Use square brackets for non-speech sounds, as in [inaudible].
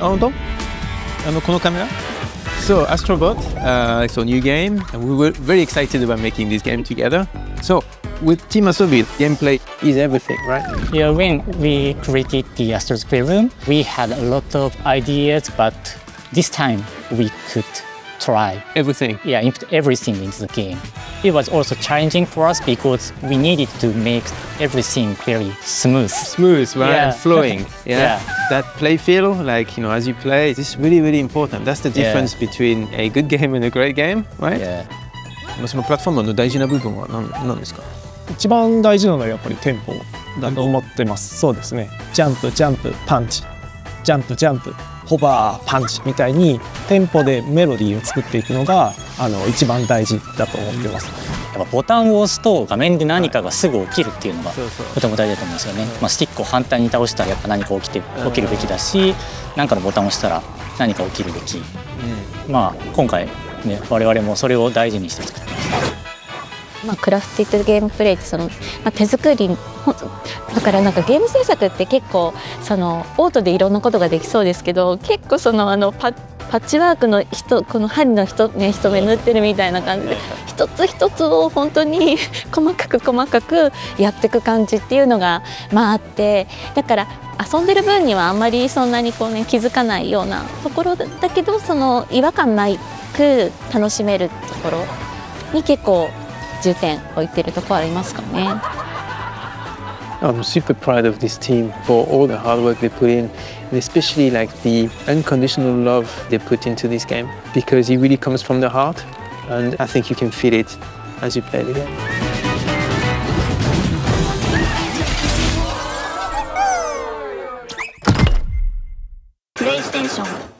本当あのこのカメラ So Astrobot, uh, it's a new game, and we were very excited about making this game together. So with Team Asobi, gameplay is everything, right? Yeah, when we created the Astros Playroom, we had a lot of ideas, but this time we could try, Everything. yeah, input everything into the game. It was also challenging for us because we needed to make everything very smooth. Smooth, right? Yeah. And flowing. [laughs] Yeah? Yeah. That play feel, like, you know, as you play, this is really, really important. That's the Yeah. difference between a good game and a great game, right? Yeah. そのプラットフォームの大事な部分は何何ですか一番大事なのはやっぱりテンポだと思ってますそうですねジャンプジャンプパンチ ジャンプジャンプホバーパンチみたいにテンポでメロディーを作っていくのがあの一番大事だと思ってます。やっぱボタンを押すと画面で何かがすぐ起きるっていうのがとても大事だと思うんですよね、まあ、スティックを反対に倒したらやっぱ何か起きて起きるべきだし何かのボタンを押したら何か起きるべき。まあ今回ね我々もそれを大事にして作ってまあ、クラフティッドゲームプレイってその、まあ、手作りだからなんかゲーム制作って結構そのオートでいろんなことができそうですけど結構そのあのパパッチワークの人この針の人、ね、一目縫ってるみたいな感じで一つ一つを本当に [laughs] 細かく細かくやっていく感じっていうのが、まあ、あってだから遊んでる分にはあんまりそんなにこう、ね、気づかないようなところだけどその違和感ないく楽しめるところに結構 重点置いてるところありますかね。 I'm super proud of this team for all the hard work they put in, and especially like the unconditional love they put into this game because it really comes from the heart, and I think you can feel it as you play the game. プレイステーション